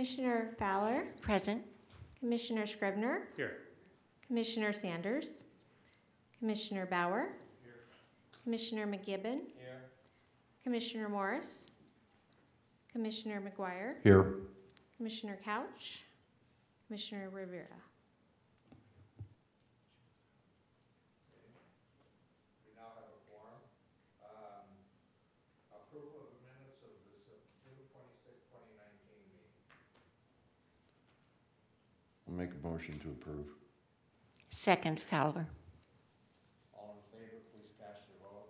Commissioner Fowler, Present. Commissioner Scrivner, Here. Commissioner Sanders, Commissioner Bauer, Commissioner McGibbon, Here. Commissioner Morris, Commissioner McGuire, Here. Commissioner Couch, Commissioner Rivera. We now have a quorum. Um, Approval of the minutes of the Sep- June twenty-sixth, twenty nineteen meeting. I'll make a motion to approve. Second Fowler. All in favor, please cast your vote.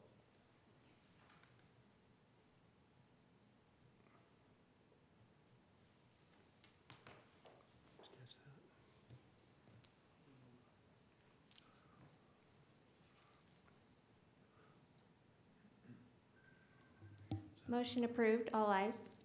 Motion approved, all ayes.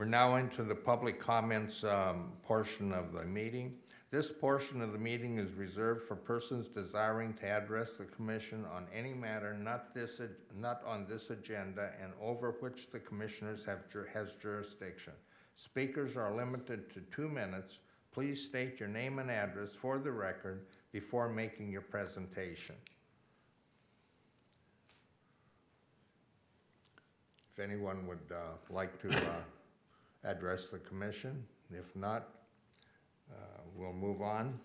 We're now into the public comments um, portion of the meeting. This portion of the meeting is reserved for persons desiring to address the commission on any matter not this, not on this agenda and over which the commissioners have, has jurisdiction. Speakers are limited to two minutes. Please state your name and address for the record before making your presentation. If anyone would uh, like to uh, address the commission. If not, uh, we'll move on.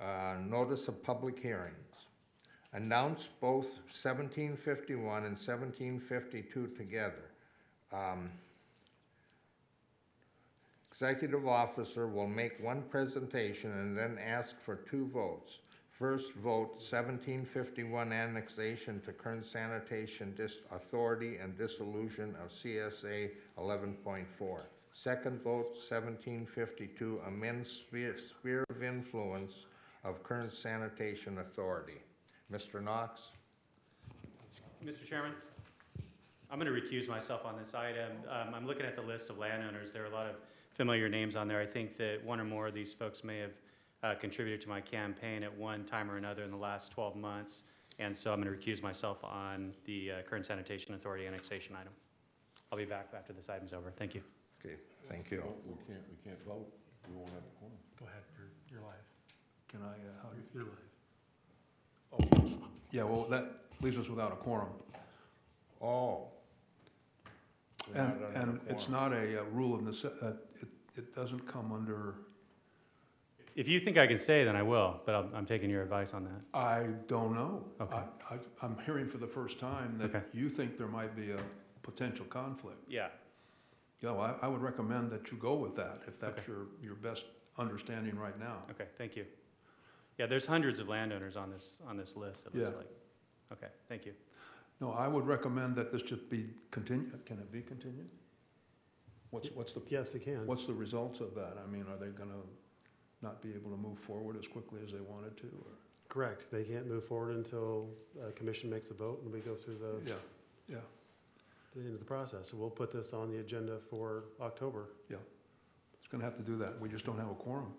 Uh, Notice of public hearings. Announce both 1751 and 1752 together. Um, Executive officer will make one presentation and then ask for two votes. First vote 1751 annexation to Kern Sanitation Authority and dissolution of CSA 11.4. Second vote 1752 amend sphere sphere of influence of Kern Sanitation Authority. Mr. Knox? Mr. Chairman, I'm going to recuse myself on this item. Um, I'm looking at the list of landowners. There are a lot of familiar names on there. I think that one or more of these folks may have uh, contributed to my campaign at one time or another in the last 12 months. And so I'm going to recuse myself on the uh, Kern Sanitation Authority annexation item. I'll be back after this item's over. Thank you. Okay, thank you. Oh, We can't, we can't vote. We won't have a quorum. Go ahead, you're, you're live. Can I, uh, how do You're live. you- yeah, well, that leaves us without a quorum. Oh. We're And, not under and the it's not a uh, rule of necess, uh, it, it doesn't come under, If you think I can stay, then I will, but I'm, I'm taking your advice on that. I don't know. Okay. I, I, I'm hearing for the first time Okay. that you think there might be a potential conflict. Yeah, Yeah, well, I, I would recommend that you go with that, if that's Okay. your, your best understanding right now. okay, thank you. Yeah, there's hundreds of landowners on this, on this list, it looks Yeah. like. Okay, thank you. No, I would recommend that this should be continued, can it be continued? What's, what's the, Yes, it can. what's the results of that? I mean, are they gonna not be able to move forward as quickly as they wanted to, or? Correct. They can't move forward until uh commission makes a vote and we go through the, Yeah, yeah. the end of the process. So we'll put this on the agenda for October. Yeah. It's gonna have to do that. We just don't have a quorum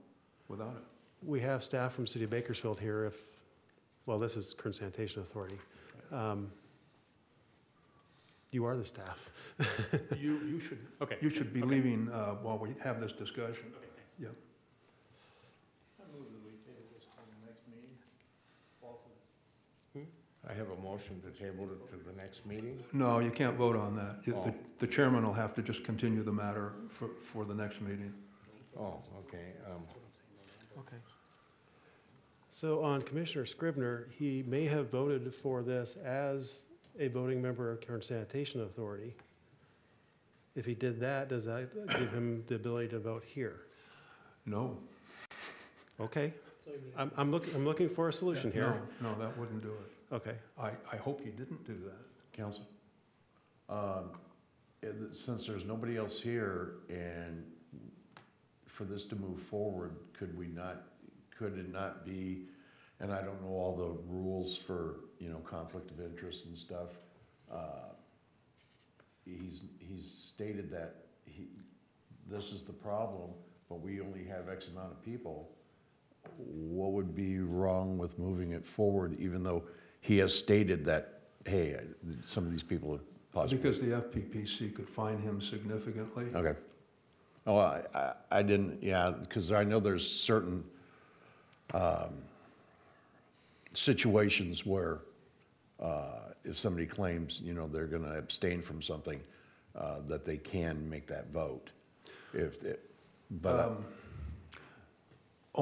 without it. We have staff from City of Bakersfield here if, well, this is Kern Sanitation Authority. Um, You are the staff. You, you should, Okay. you should be leaving, uh, while we have this discussion. Okay, thanks. Yeah. I have a motion to table it to the next meeting. No, you can't vote on that. You- The, Oh. the chairman will have to just continue the matter for, for the next meeting. Oh, okay. um, Okay. So on Commissioner Scrivner, he may have voted for this as a voting member of Kern Sanitation Authority. If he did that, does that give him the ability to vote here? No. Okay. I'm, I'm looking, I'm looking for a solution here. No, no, that wouldn't do it. Okay. I, I hope you didn't do that. Council? Um, and Since there's nobody else here and for this to move forward, could we not, could it not be, and I don't know all the rules for, you know, conflict of interest and stuff. uh, He's, he's stated that he, this is the problem, but we only have X amount of people. What would be wrong with moving it forward, even though he has stated that, hey, some of these people possibly. Because the FPPC could fine him significantly. Okay. Oh, I, I, I didn't, yeah, because I know there's certain, um, situations where, uh, if somebody claims, you know, they're gonna abstain from something, uh, that they can make that vote. If, it- but, uh, Oh,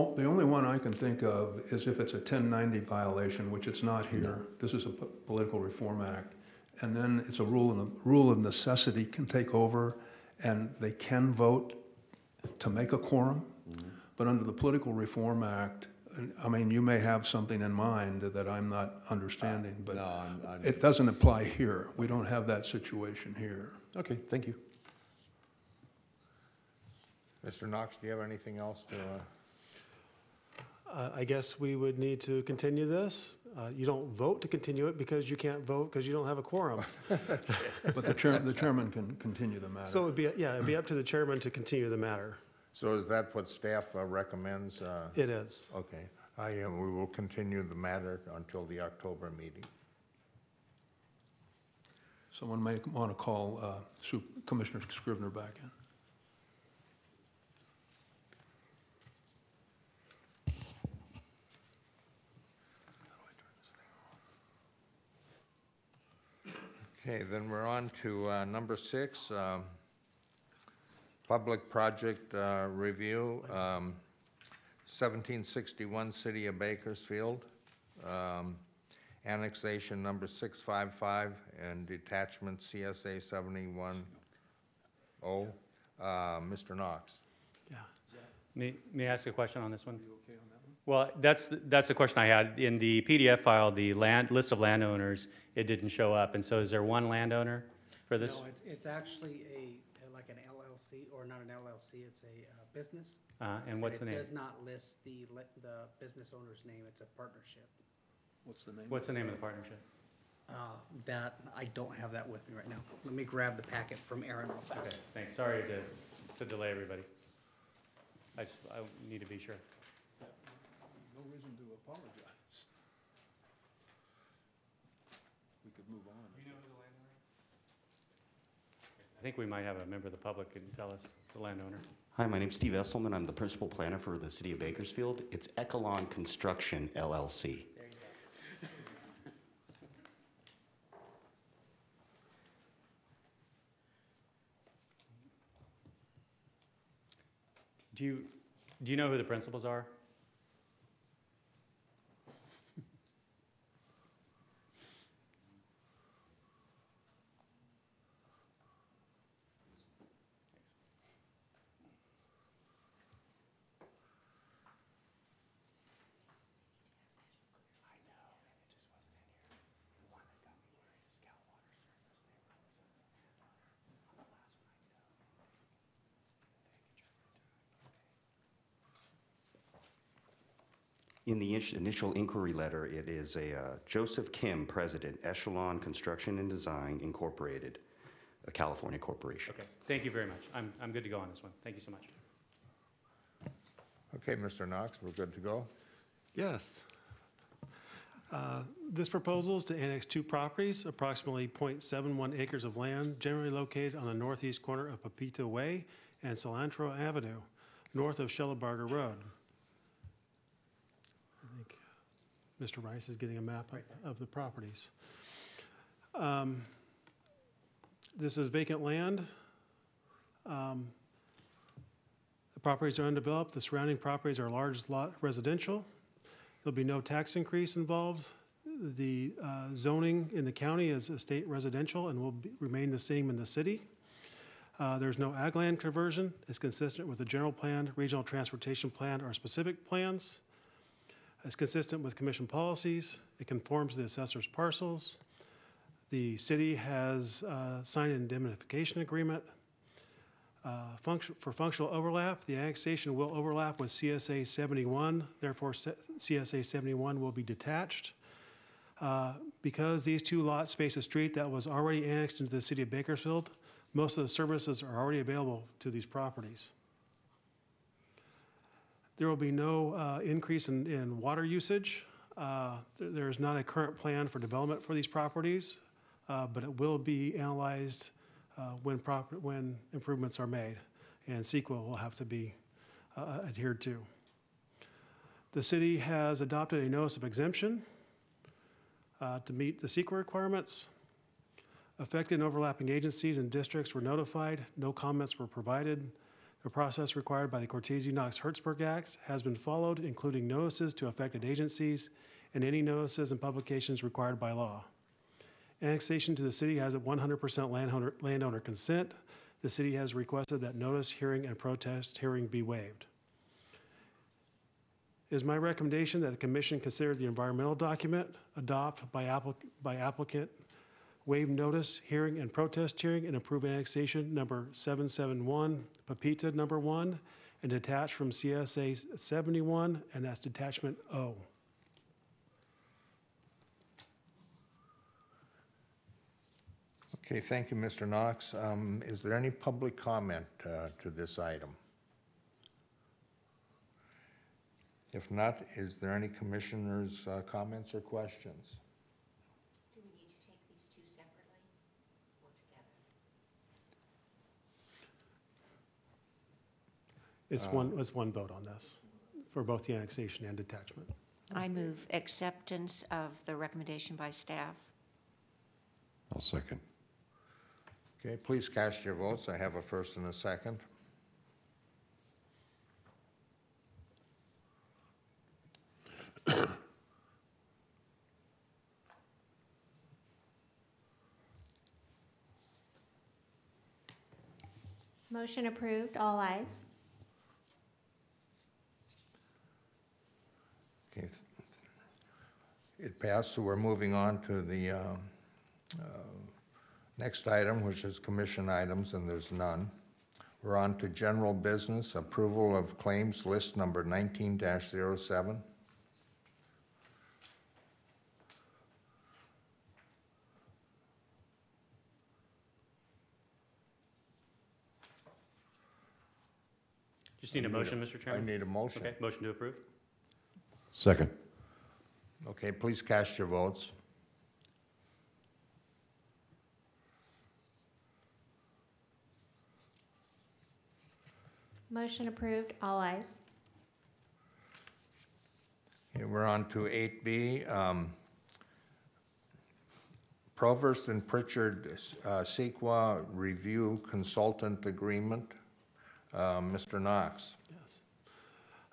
the only one I can think of is if it's a 1090 violation, which it's not here. This is a Political Reform Act. And then it's a rule, and a rule of necessity can take over, and they can vote to make a quorum. But under the Political Reform Act, and, I mean, you may have something in mind that I'm not understanding, no, but I'm, I'm, it doesn't apply here. We don't have that situation here. okay, thank you. Mr. Knox, do you have anything else to, uh, Uh, I guess we would need to continue this. Uh, You don't vote to continue it because you can't vote because you don't have a quorum. But the chair, the chairman can continue the matter. So it'd be, yeah, it'd be up to the chairman to continue the matter. so is that what staff uh, recommends? uh, It is. Okay, I, uh, we will continue the matter until the October meeting. Someone may want to call uh, Su- Commissioner Scrivner back in. Okay, then we're on to uh, number six, um, public project uh, review, um, 1761 City of Bakersfield, um, annexation number 655 and detachment CSA 710. Uh, Mr. Knox. Yeah. May, may I ask a question on this one? Well, that's, that's the question I had. In the PDF file, the land, list of landowners, it didn't show up. And so is there one landowner for this? No, it's, it's actually a, like an LLC, or not an LLC, it's a uh, business. Uh, and what's the And name? it does not list the, le- the business owner's name, it's a partnership. What's the name? What's the name of the partnership? Uh, That, I don't have that with me right now. Let me grab the packet from Aaron real Okay, fast. thanks. Sorry to, to delay everybody. I just, I need to be sure. No reason to apologize. We could move on. You know who the landowner? I think we might have a member of the public can tell us, the landowner. Hi, my name's Steve Esselman. I'm the principal planner for the city of Bakersfield. It's Echelon Construction LLC. Do you, do you know who the principals are? In the initial inquiry letter, it is a uh, Joseph Kim, President, Echelon Construction and Design Incorporated, a California corporation. Okay, thank you very much. I'm, I'm good to go on this one. Thank you so much. Okay, Mr. Knox, we're good to go? Yes. Uh, This proposal is to annex two properties, approximately .71 acres of land generally located on the northeast corner of Pepito Way and Cilantro Avenue, north of Shellabarger Road. I think Mr. Rice is getting a map of- of the properties. Um, This is vacant land. Um, The properties are undeveloped. The surrounding properties are large lot residential. There'll be no tax increase involved. The uh, zoning in the county is estate residential and will be- remain the same in the city. Uh, There's no ag land conversion. It's consistent with the general plan, regional transportation plan, or specific plans. It's consistent with commission policies. It conforms to the assessor's parcels. The city has uh, signed an indemnification agreement. Uh, For functional overlap, the annexation will overlap with CSA 71, therefore CSA 71 will be detached. Uh, Because these two lots face a street that was already annexed into the city of Bakersfield, most of the services are already available to these properties. There will be no uh, increase in, in water usage. Uh, there- is not a current plan for development for these properties. uh, but it will be analyzed uh, when proper, when improvements are made, and CEQA will have to be uh, adhered to. The city has adopted a notice of exemption uh, to meet the CEQA requirements. Affected and overlapping agencies and districts were notified. No comments were provided. The process required by the Cortese-Knox-Hertzberg Act has been followed, including notices to affected agencies and any notices and publications required by law. Annexation to the city has a 100% landowner, landowner consent. The city has requested that notice, hearing, and protest hearing be waived. It is my recommendation that the commission consider the environmental document, adopt by applic- by applicant, waive notice, hearing, and protest hearing, and approve annexation number 771, Pepita number one, and detach from CSA 71, and that's detachment O. Okay, thank you, Mr. Knox. Um, Is there any public comment uh, to this item? If not, is there any commissioners' uh, comments or questions? Do we need to take these two separately or together? It's uh, one, it's one vote on this, for both the annexation and detachment. I move acceptance of the recommendation by staff. I'll second. Okay, please cast your votes. I have a first and a second. Motion approved, all ayes. Okay. It passed, so we're moving on to the uh, uh, next item, which is commission items, and there's none. We're on to general business, approval of claims list number 19-07. Just need a motion, Mr. Chairman. I Chairman? need a motion. Okay, motion to approve? Second. Okay, please cast your votes. Motion approved, all ayes. Okay, we're on to 8B. um, Provost and Pritchard uh, CEQA Review Consultant Agreement. Uh, Mr. Knox.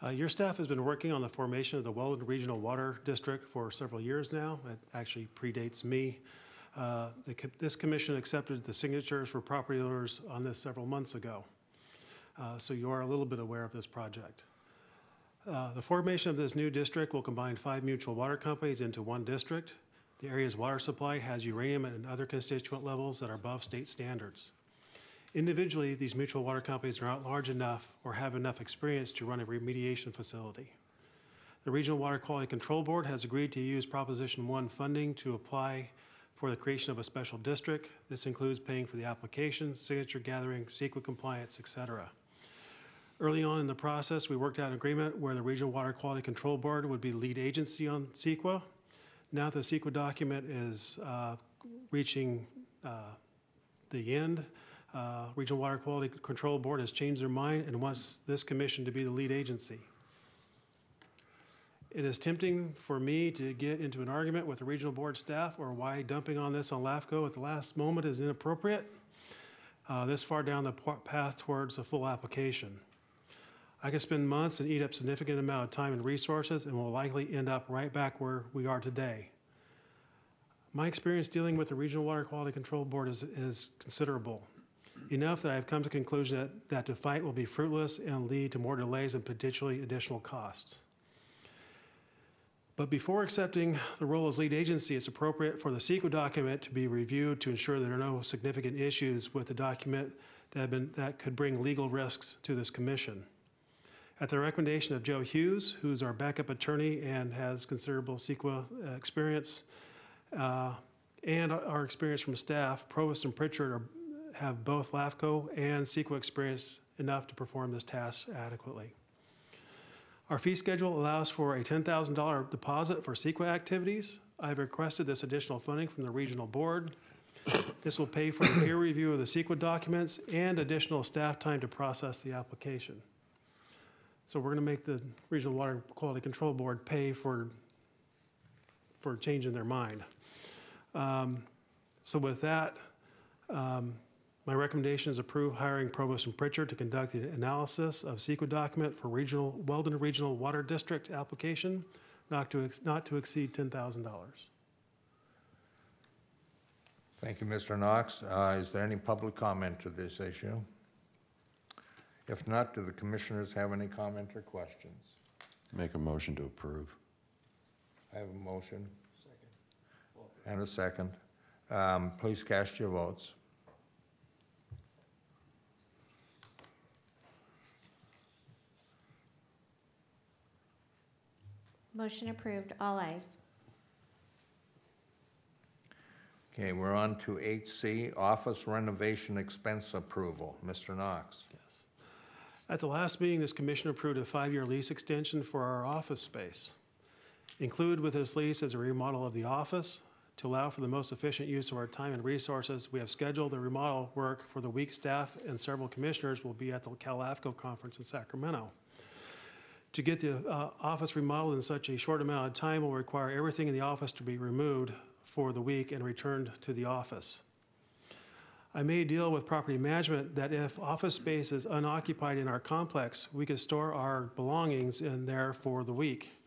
Uh, Your staff has been working on the formation of the Weldon Regional Water District for several years now. It actually predates me. Uh, This commission accepted the signatures for property owners on this several months ago. Uh, So you are a little bit aware of this project. Uh, The formation of this new district will combine five mutual water companies into one district. The area's water supply has uranium and other constituent levels that are above state standards. Individually, these mutual water companies are not large enough or have enough experience to run a remediation facility. The Regional Water Quality Control Board has agreed to use Proposition 1 funding to apply for the creation of a special district. This includes paying for the application, signature gathering, CEQA compliance, et cetera. Early on in the process, we worked out an agreement where the Regional Water Quality Control Board would be lead agency on CEQA. Now the CEQA document is uh, reaching uh, the end, uh, Regional Water Quality Control Board has changed their mind and wants this commission to be the lead agency. It is tempting for me to get into an argument with the regional board staff or why dumping on this on LAFCO at the last moment is inappropriate, uh, this far down the path towards a full application. I could spend months and eat up significant amount of time and resources and will likely end up right back where we are today. My experience dealing with the Regional Water Quality Control Board is, is considerable enough that I've come to the conclusion that, that the fight will be fruitless and lead to more delays and potentially additional costs. But before accepting the role as lead agency, it's appropriate for the CEQA document to be reviewed to ensure there are no significant issues with the document that have been, that could bring legal risks to this commission. At the recommendation of Joe Hughes, who's our backup attorney and has considerable CEQA uh, experience, uh, and our experience from staff, Provost and Pritchard are have both LAFCO and CEQA experience enough to perform this task adequately. Our fee schedule allows for a $10,000 deposit for CEQA activities. I've requested this additional funding from the regional board. This will pay for the peer review of the CEQA documents and additional staff time to process the application. So we're going to make the Regional Water Quality Control Board pay for, for changing their mind. Um, So with that, um, my recommendation is approve hiring Provost and Pritchard to conduct the analysis of CEQA document for regional, Weldon Regional Water District application, not to, ex- not to exceed $10,000. Thank you, Mr. Knox. Uh, Is there any public comment to this issue? If not, do the commissioners have any comment or questions? Make a motion to approve. I have a motion. Second. And a second. Um, Please cast your votes. Motion approved, all ayes. Okay, we're on to 8C, office renovation expense approval. Mr. Knox. Yes. At the last meeting, this commission approved a five-year lease extension for our office space. Included with this lease is a remodel of the office. To allow for the most efficient use of our time and resources, we have scheduled the remodel work for the week staff and several commissioners will be at the CalAFCO conference in Sacramento. To get the uh, office remodeled in such a short amount of time will require everything in the office to be removed for the week and returned to the office. I a deal with property management that if office space is unoccupied in our complex, we could store our belongings in there for the week.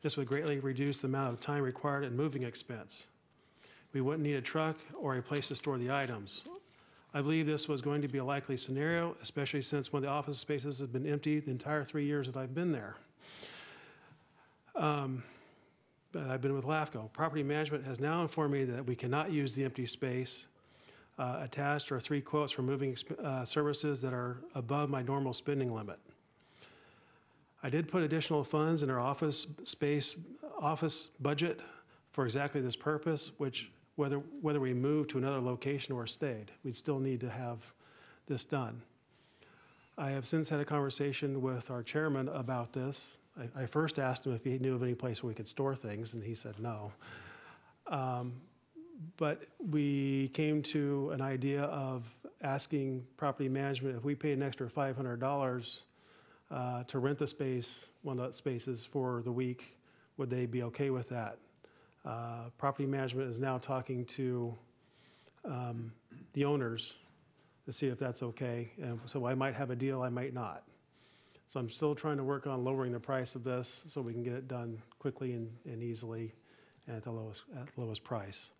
This would greatly reduce the amount of time required and moving expense. We wouldn't need a truck or a place to store the items. I believe this was going to be a likely scenario, especially since one of the office spaces has been empty the entire three years that I've been there. Um, but I've been with LAFCO. Property management has now informed me that we cannot use the empty space uh, Attached are three quotes for moving uh, services that are above my normal spending limit. I did put additional funds in our office space, office budget for exactly this purpose, which whether, whether we move to another location or stayed, we'd still need to have this done. I have since had a conversation with our chairman about this. I, I first asked him if he knew of any place where we could store things, and he said no. Um, but we came to an idea of asking property management if we paid an extra five hundred dollars uh, to rent the space, one of the spaces for the week, would they be okay with that? Uh, Property management is now talking to um, the owners to see if that's okay. And so I might have a deal, I might not. So I'm still trying to work on lowering the price of this so we can get it done quickly and and easily and at the lowest, at the lowest price.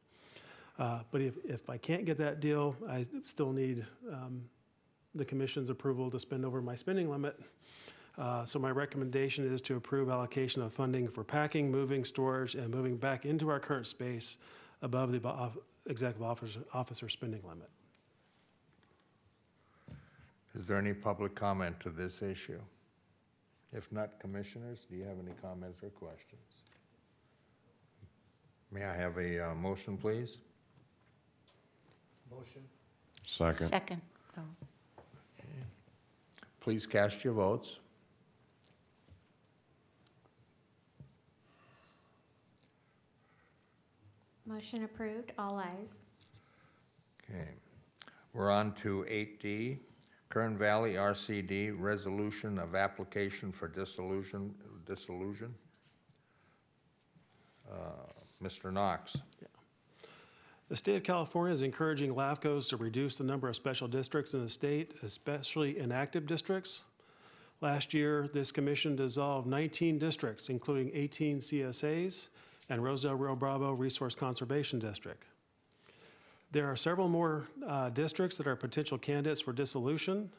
Uh, But if, if I can't get that deal, I still need um, the commission's approval to spend over my spending limit. Uh, So my recommendation is to approve allocation of funding for packing, moving, storage, and moving back into our current space above the bo- executive officer, officer spending limit. Is there any public comment to this issue? If not, commissioners, do you have any comments or questions? May I have a uh, motion, please? Motion. Second. Second. Oh. Please cast your votes. Motion approved, all ayes. Okay. We're on to 8D, Kern Valley RCD Resolution of Application for Dissolution, dissolution. Uh, Mr. Knox. The state of California is encouraging LAFCOs to reduce the number of special districts in the state, especially inactive districts. Last year, this commission dissolved 19 districts, including 18 CSAs and Rosedale Rio Bravo Resource Conservation District. There are several more uh, districts that are potential candidates for dissolution.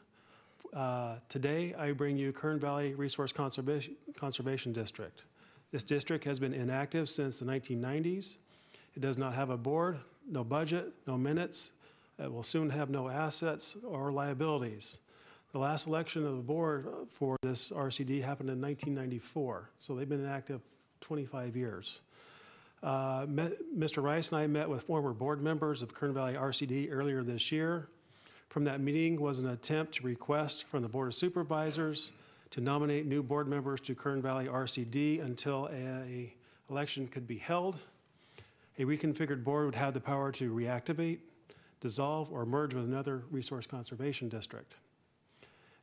Uh, Today, I bring you Kern Valley Resource Conservation Conservation District. This district has been inactive since the 1990s. It does not have a board, no budget, no minutes. It will soon have no assets or liabilities. The last election of the board for this RCD happened in 1994, so they've been inactive 25 years. Uh, met- Mr. Rice and I met with former board members of Kern Valley RCD earlier this year. From that meeting was an attempt to request from the Board of Supervisors to nominate new board members to Kern Valley RCD until a election could be held. A reconfigured board would have the power to reactivate dissolve, or merge with another resource conservation district.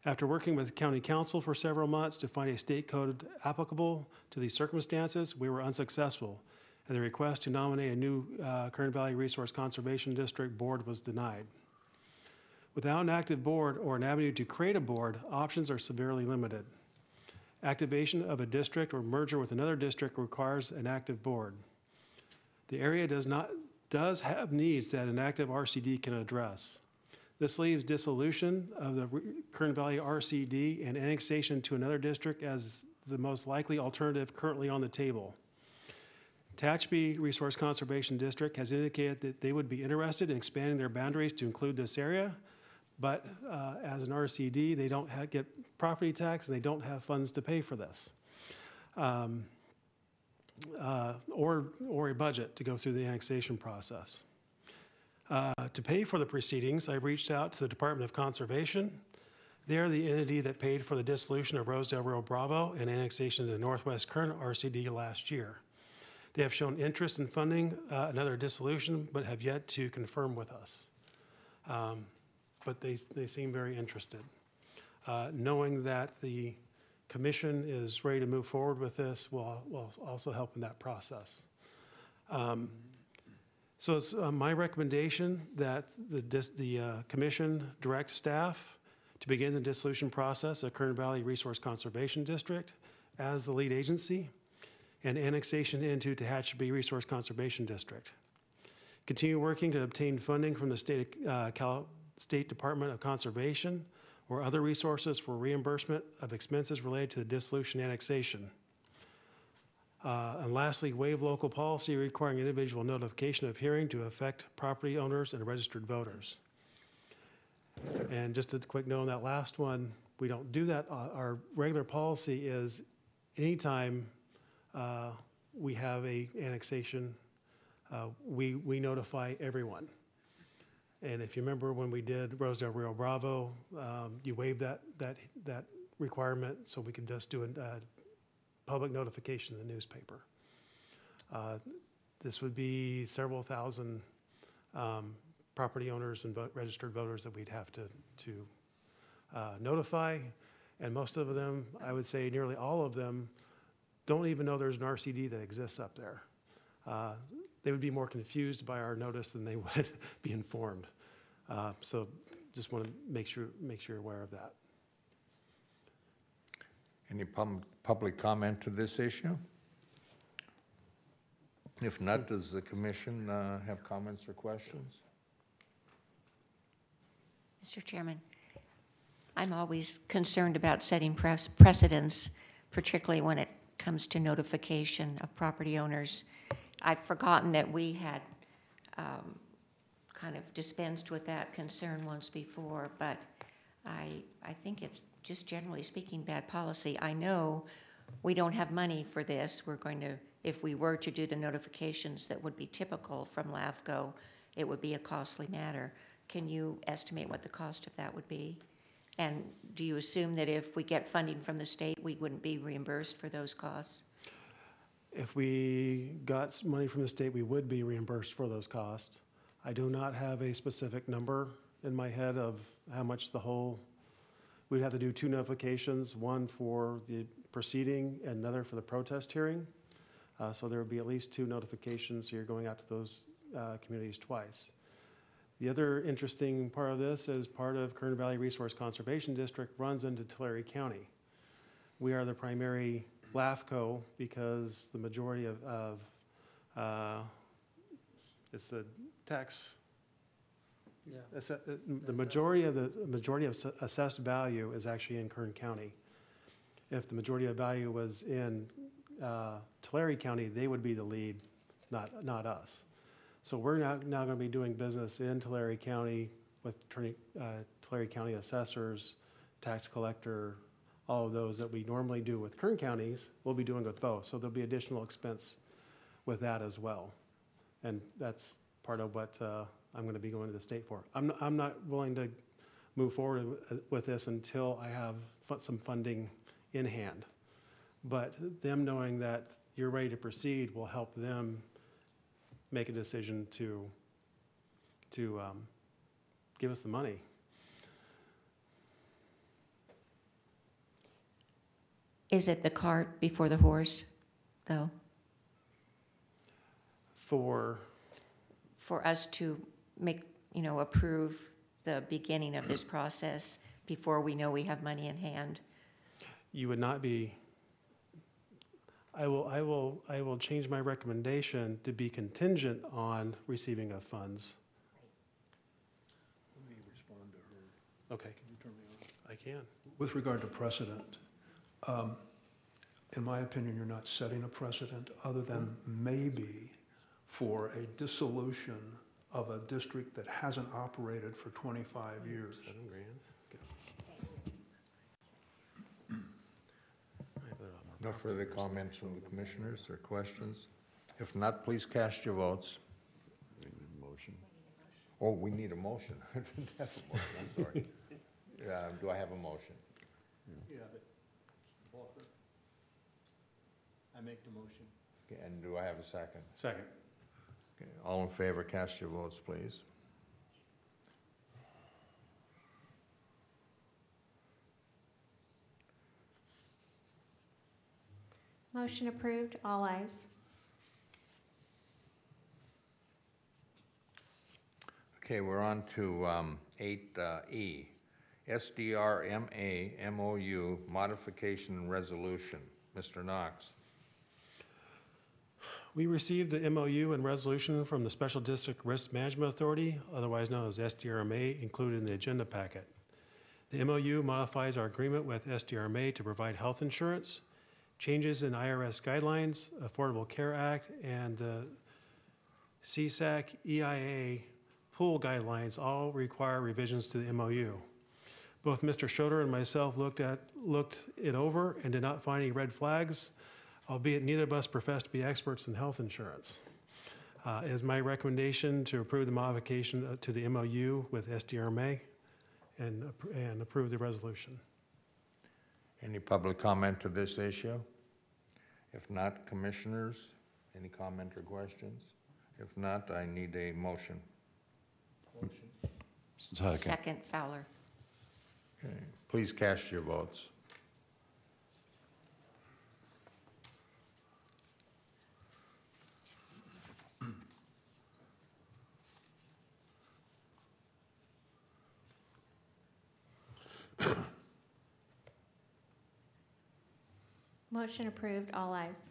After working with county counsel for several months to find a state code applicable to these circumstances, we were unsuccessful, and the request to nominate a new uh, Kern Valley Resource Conservation District board was denied. Without an active board or an avenue to create a board, options are severely limited. Activation of a district or merger with another district requires an active board. The area does not, does have needs that an active RCD can address. This leaves dissolution of the Kern Valley RCD and annexation to another district as the most likely alternative currently on the table. Tehachapi Resource Conservation District has indicated that they would be interested in expanding their boundaries to include this area, but uh, as an RCD, they don't get property tax and they don't have funds to pay for this. Um, uh, Or, or a budget to go through the annexation process. Uh, To pay for the proceedings, I reached out to the Department of Conservation. They're the entity that paid for the dissolution of Rosedale Rio Bravo and annexation to the Northwest Kern RCD last year. They have shown interest in funding uh, another dissolution, but have yet to confirm with us. Um, But they, they seem very interested. Uh, Knowing that the commission is ready to move forward with this will, will also help in that process. Um, So it's uh, my recommendation that the, the uh, commission direct staff to begin the dissolution process of Kern Valley Resource Conservation District as the lead agency and annexation into Tehachapi Resource Conservation District. Continue working to obtain funding from the State, uh, Cal, State Department of Conservation or other resources for reimbursement of expenses related to the dissolution annexation. Uh, And lastly, waive local policy requiring individual notification of hearing to affect property owners and registered voters. And just a quick note on that last one, we don't do that. Uh, Our regular policy is anytime uh, we have a annexation, uh, we, we notify everyone. And if you remember when we did Rosedale Rio Bravo, um, you waived that, that, that requirement, so we could just do a, uh public notification in the newspaper. Uh, This would be several thousand um, property owners and vote- registered voters that we'd have to, to uh, notify. And most of them, I would say nearly all of them, don't even know there's an RCD that exists up there. Uh, They would be more confused by our notice than they would be informed. Uh, So just want to make sure, make sure you're aware of that. Any pub- public comment to this issue? If not, does the commission uh, have comments or questions? Mr. Chairman, I'm always concerned about setting pres- precedents, particularly when it comes to notification of property owners. I've forgotten that we had um, kind of dispensed with that concern once before, but I, I think it's just generally speaking bad policy. I know we don't have money for this. We're going to, if we were to do the notifications that would be typical from LAFCO, it would be a costly matter. Can you estimate what the cost of that would be? And do you assume that if we get funding from the state, we wouldn't be reimbursed for those costs? If we got money from the state, we would be reimbursed for those costs. I do not have a specific number in my head of how much the whole, we'd have to do two notifications, one for the proceeding and another for the protest hearing. Uh, So there would be at least two notifications, so you're going out to those uh, communities twice. The other interesting part of this is part of Kern Valley Resource Conservation District runs into Tulare County. We are the primary LAFCO because the majority of, of, uh, it's the tax, Yeah. uh, the majority of the, majority of assessed value is actually in Kern County. If the majority of value was in uh, Tulare County, they would be the lead, not, not us. So we're not, now gonna be doing business in Tulare County with uh, Tulare County assessors, tax collector, all of those that we normally do with Kern counties, we'll be doing with both. So there'll be additional expense with that as well. And that's part of what uh, I'm going to be going to the state for. I'm, not- I'm not willing to move forward with- with this until I have some funding in hand. But them knowing that you're ready to proceed will help them make a decision to, to um, give us the money. Is it the cart before the horse, though, For, for us to make, you know, approve the beginning of this process before we know we have money in hand? you would not be, I will, I will, I will change my recommendation to be contingent on receiving of funds. Let me respond to her. Okay, Can you turn me on? I can. With regard to precedent, um, in my opinion, you're not setting a precedent other than maybe for a dissolution of a district that hasn't operated for 25 years. Seven grand. No further comments from the commissioners or questions? If not, please cast your votes. Motion. Oh, we need a motion. I didn't have a motion, I'm sorry. Uh, Do I have a motion? Yeah, but Walker, I make the motion. Okay, And do I have a second? Second. Okay, All in favor, cast your votes, please. Motion approved, all ayes. Okay, we're on to um, eight uh, E, SDRMA MOU Modification and Resolution. Mr. Knox. We received the MOU and resolution from the Special District Risk Management Authority, otherwise known as SDRMA, included in the agenda packet. The MOU modifies our agreement with SDRMA to provide health insurance, changes in IRS guidelines, Affordable Care Act, and the CSAC EIA pool guidelines all require revisions to the MOU. Both Mr. Schroeder and myself looked at, looked it over and did not find any red flags, albeit neither of us profess to be experts in health insurance. Uh, is my recommendation to approve the modification uh, to the MOU with SDRMA and, and approve the resolution. Any public comment to this issue? If not, commissioners, any comment or questions? If not, I need a motion. Second. Second, Fowler. Okay, Please cast your votes. Motion approved, all ayes.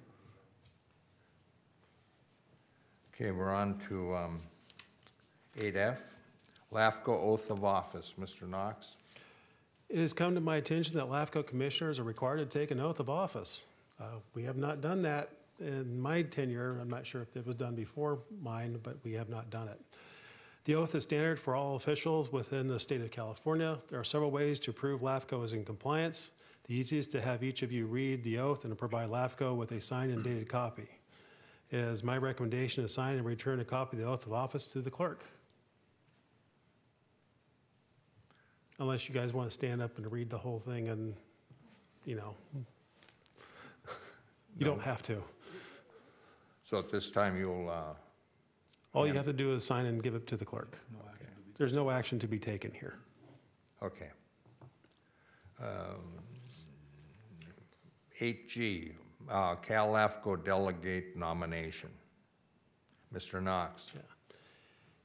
Okay, we're on to um, 8F, LAFCO Oath of Office. Mr. Knox? It has come to my attention that LAFCO commissioners are required to take an oath of office. Uh, We have not done that in my tenure. I'm not sure if it was done before mine, but we have not done it. The oath is standard for all officials within the state of California. There are several ways to prove LAFCO is in compliance. The easiest to have each of you read the oath and to provide LAFCO with a signed and dated copy. It is my recommendation to sign and return a copy of the oath of office to the clerk. Unless you guys want to stand up and read the whole thing and, you know, you don't have to. So at this time, you'll, uh, All you have to do is sign and give it to the clerk. No action to be There's no action to be taken here. okay. Um, 8G, uh, Delegate Nomination. Mr. Knox?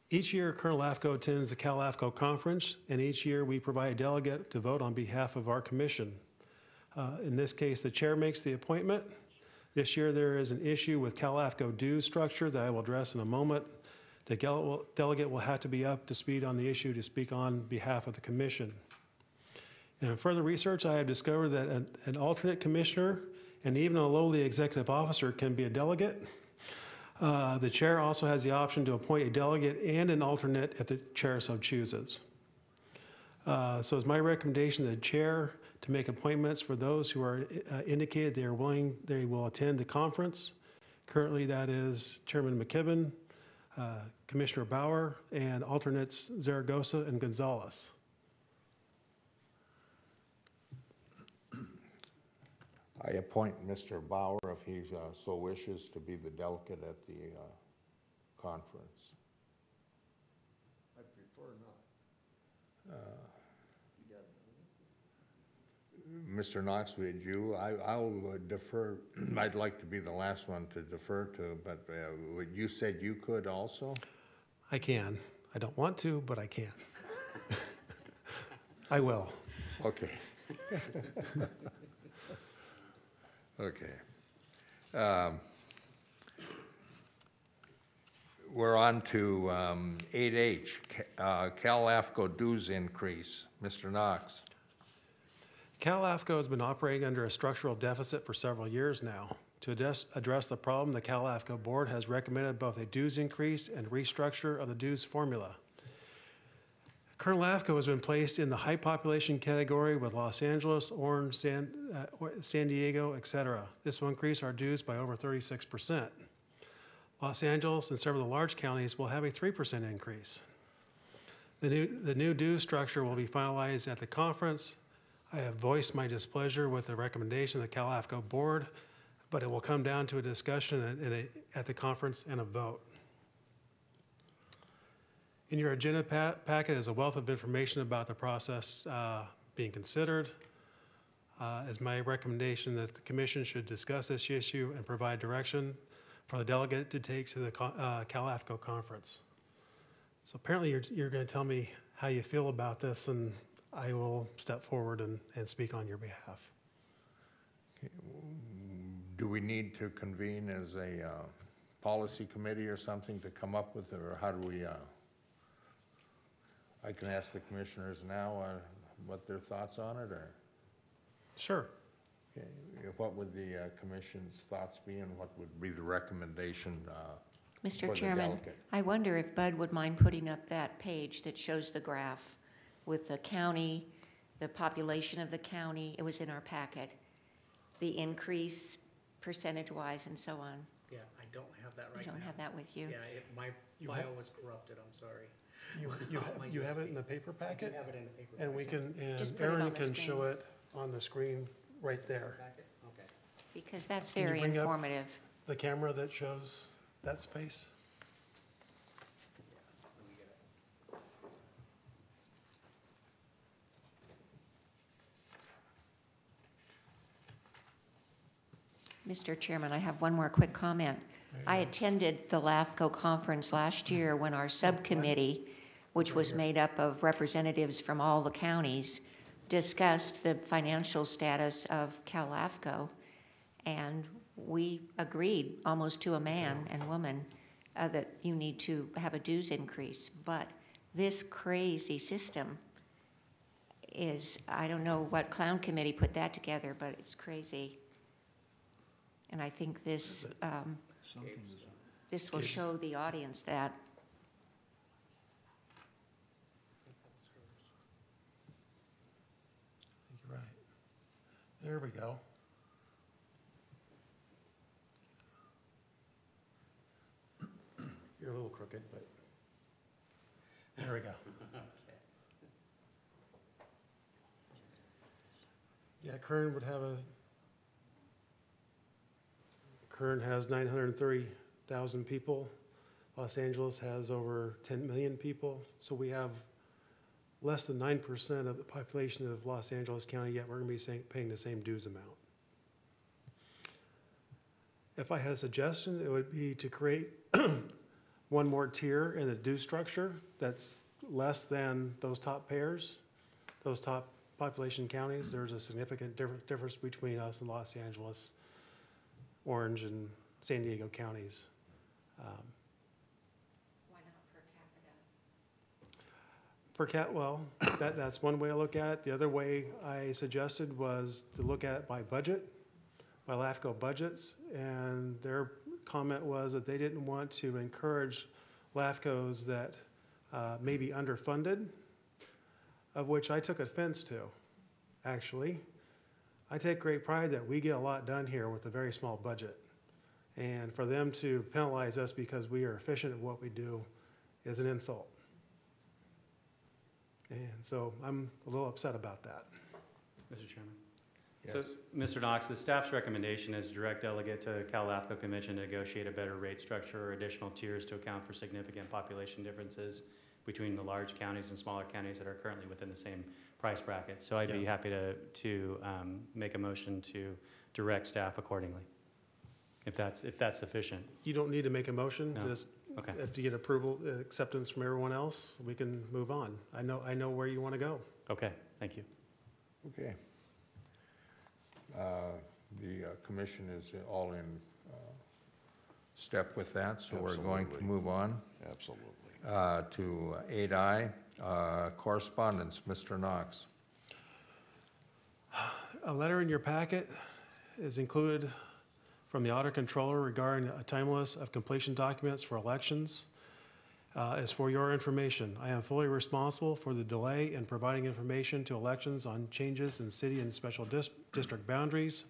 Each year, Kern LAFCO attends the Cal LAFCO Conference, and each year we provide a delegate to vote on behalf of our commission. Uh, In this case, the chair makes the appointment. This year, there is an issue with Cal LAFCO dues structure that I will address in a moment. The delegate will have to be up to speed on the issue to speak on behalf of the commission. In further research, I have discovered that an- an alternate commissioner and even a lowly executive officer can be a delegate. Uh, The chair also has the option to appoint a delegate and an alternate if the chair so chooses. Uh, So it's my recommendation that the chair to make appointments for those who are uh, indicated they are willing, they will attend the conference. Currently, that is Chairman McKibben, uh, Commissioner Bauer, and alternates Zaragoza and Gonzalez. I appoint Mr. Bauer, if he uh, so wishes, to be the delegate at the uh, conference. I prefer not. Mr. Knox, would you, I, I'll defer, I'd like to be the last one to defer to, but uh, would- you said you could also? I can. I don't want to, but I can. I will. Okay. Okay. Um, We're on to um, 8H, Ca- uh, Cal AFCO dues increase. Mr. Knox. CalAFCO has been operating under a structural deficit for several years now. To address, address the problem, the CalAFCO board has recommended both a dues increase and restructure of the dues formula. Kern LAFCO has been placed in the high population category with Los Angeles, Orange, San, uh, San Diego, et cetera. This will increase our dues by over 36%. Los Angeles and several of the large counties will have a 3% increase. The new, the new dues structure will be finalized at the conference. I have voiced my displeasure with the recommendation of the Cal AFCO board, but it will come down to a discussion at, at the conference and a vote. In your agenda pa- packet is a wealth of information about the process uh, being considered. Uh, Is my recommendation that the commission should discuss this issue and provide direction for the delegate to take to the uh, Cal AFCO conference. So apparently you're, you're going to tell me how you feel about this, and I will step forward and, and speak on your behalf. Do we need to convene as a uh, policy committee or something to come up with, it, or how do we, uh, I can ask the commissioners now uh, what their thoughts on it, are. Sure. okay, what would the uh, commission's thoughts be, and what would be the recommendation? uh, for Mr. the Chairman, delegate? I wonder if Bud would mind putting up that page that shows the graph with the county, the population of the county, it was in our packet, the increase percentage-wise and so on. Yeah, I don't have that You right now. don't have that with you? Yeah, it, my You have- file was corrupted, I'm sorry. You, you, ha- you have it in the paper I do packet? have it in the paper. And we can, Just and put it on Aaron the can show screen. it on the screen right there. Packet? Okay. Because that's Can you very bring up- informative. The camera that shows that space? Let me get it. Mr. Chairman, I have one more quick comment. I attended the LAFCO conference last year when our subcommittee, which was made up of representatives from all the counties, discussed the financial status of CalAFCO, And we agreed, almost to a man and woman, uh, that you need to have a dues increase. But this crazy system is, I don't know what clown committee put that together, but it's crazy. And I think this, um, this will show the audience that. You're right. There we go. You're a little crooked, but there we go. Yeah, Kern would have a, Kern has nine hundred and thirty thousand people. Los Angeles has over ten million people, so we have less than nine percent of the population of Los Angeles County, yet we're gonna be saying, paying the same dues amount. If I had a suggestion, it would be to create one more tier in the due structure that's less than those top payers, those top population counties. There's a significant difference, difference between us and Los Angeles, Orange, and San Diego counties. Um, Why not per capita? Per cat, well, that, that's one way I look at it. The other way I suggested was to look at it by budget, by LAFCO budgets. And their comment was that they didn't want to encourage LAFCOs that uh, may be underfunded, of which I took offense to, actually. I take great pride that we get a lot done here with a very small budget. And for them to penalize us because we are efficient at what we do is an insult. And so I'm a little upset about that. Mr. Chairman? Yes. So, Mr. Knox, the staff's recommendation is direct delegate to Cal LAFCO Commission to negotiate a better rate structure or additional tiers to account for significant population differences between the large counties and smaller counties that are currently within the same price bracket. So I'd be Yeah. happy to, to um, make a motion to direct staff accordingly, if that's, if that's sufficient. You don't need to make a motion, No. just Okay. if you get approval, uh, acceptance from everyone else, we can move on. I know, I know where you want to go. Okay, thank you. Okay. Uh, The uh, commission is all in uh, step with that, so we're going to Absolutely. move on Absolutely. uh, to eight I, uh, correspondence, Mr. Knox. A letter in your packet is included from the Auditor Controller regarding a timeless of completion documents for elections. Uh, As for your information, I am fully responsible for the delay in providing information to elections on changes in city and special dis- district boundaries.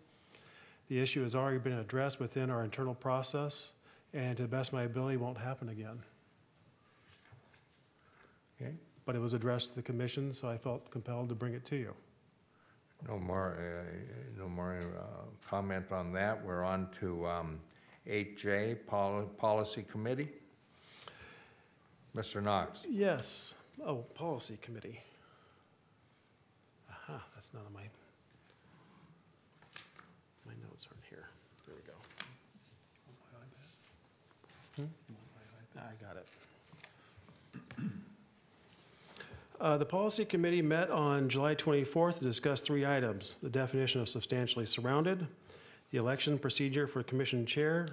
The issue has already been addressed within our internal process, and to the best of my ability, won't happen again. Okay. But it was addressed to the commission, so I felt compelled to bring it to you. No more, uh, no more uh, comment on that. We're on to um, eight J, Policy Committee. Mr. Knox. Yes. Oh, policy committee. Aha, that's not on my, my notes aren't here. There we go. Hmm? I got it. Uh, The policy committee met on July 24th to discuss three items. The definition of substantially surrounded, the election procedure for commission chair,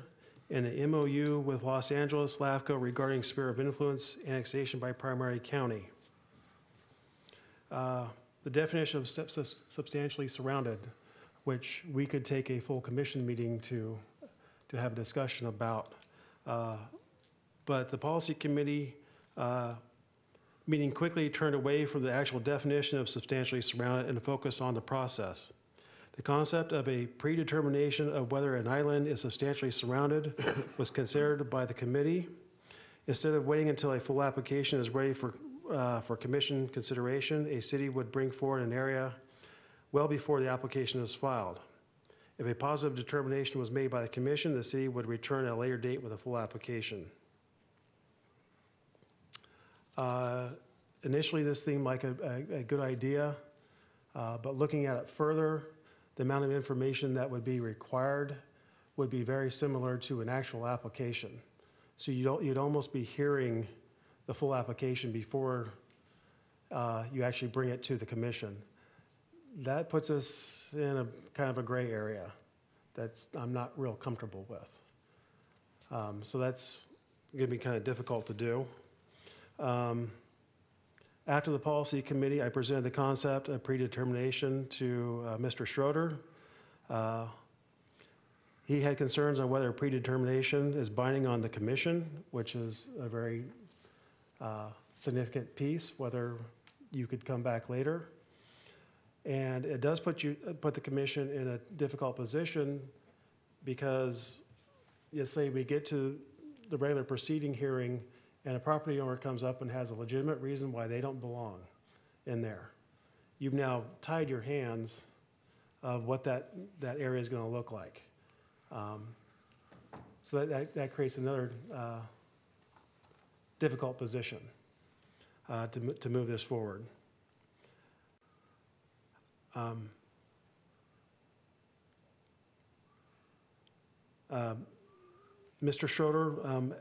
and the MOU with Los Angeles LAFCO regarding sphere of influence annexation by primary county. Uh, The definition of sub- sub- substantially surrounded, which we could take a full commission meeting to, to have a discussion about. Uh, But the policy committee uh, meeting quickly turned away from the actual definition of substantially surrounded and focused on the process. The concept of a predetermination of whether an island is substantially surrounded was considered by the committee. Instead of waiting until a full application is ready for, uh, for commission consideration, a city would bring forward an area well before the application is filed. If a positive determination was made by the commission, the city would return at a later date with a full application. Uh, Initially, this seemed like a, a, a good idea, uh, but looking at it further, the amount of information that would be required would be very similar to an actual application. So you don't, you'd almost be hearing the full application before uh, you actually bring it to the commission. That puts us in a kind of a gray area that's, I'm not real comfortable with. Um, So that's gonna be kind of difficult to do. Um, After the policy committee, I presented the concept of predetermination to uh, Mr. Schroeder. Uh, He had concerns on whether predetermination is binding on the commission, which is a very uh, significant piece, whether you could come back later. And it does put you, put the commission in a difficult position because, let's say we get to the regular proceeding hearing and a property owner comes up and has a legitimate reason why they don't belong in there. You've now tied your hands of what that, that area is gonna look like. Um, So that- that, that creates another uh, difficult position uh, to, to move this forward. Um, um, Mr. Schroeder um,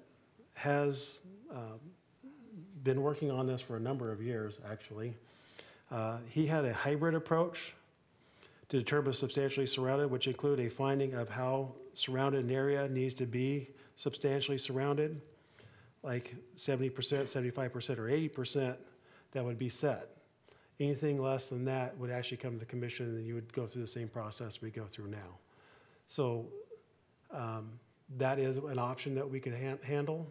has um, been working on this for a number of years, actually. Uh, He had a hybrid approach to determine substantially surrounded, which include a finding of how surrounded an area needs to be substantially surrounded, like seventy percent, seventy-five percent, or eighty percent, that would be set. Anything less than that would actually come to the commission, and you would go through the same process we go through now. So um, that is an option that we could han- handle.